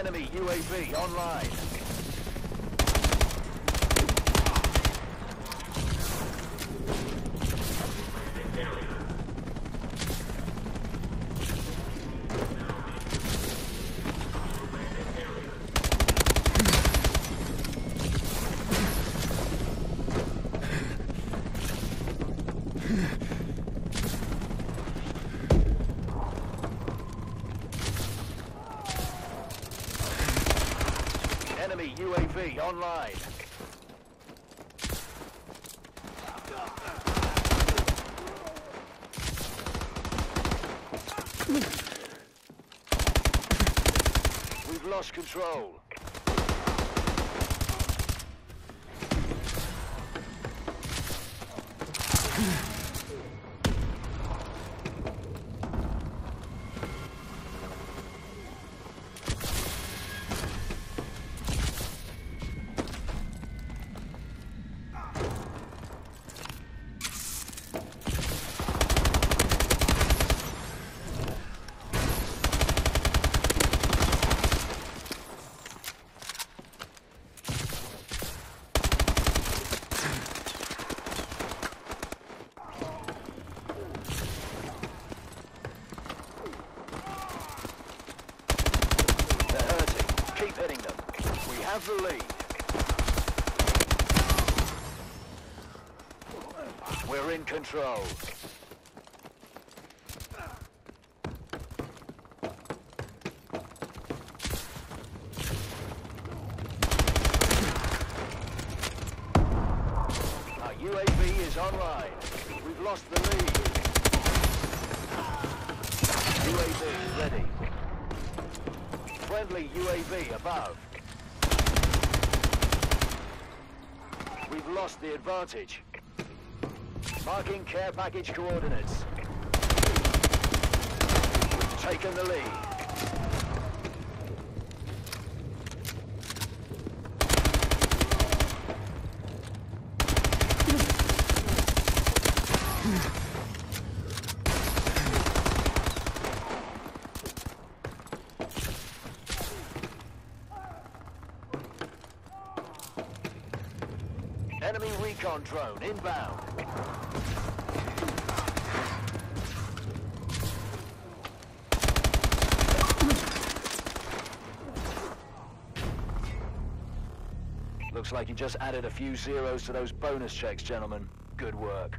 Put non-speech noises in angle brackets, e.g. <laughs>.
Enemy UAV online. Enemy UAV online. We've lost control. Keep hitting them. We have the lead. We're in control. Our UAV is online. We've lost the lead. UAV ready. Friendly UAV above. We've lost the advantage. Marking care package coordinates. We've taken the lead. <laughs> Enemy recon drone inbound. Looks like you just added a few zeros to those bonus checks, gentlemen. Good work.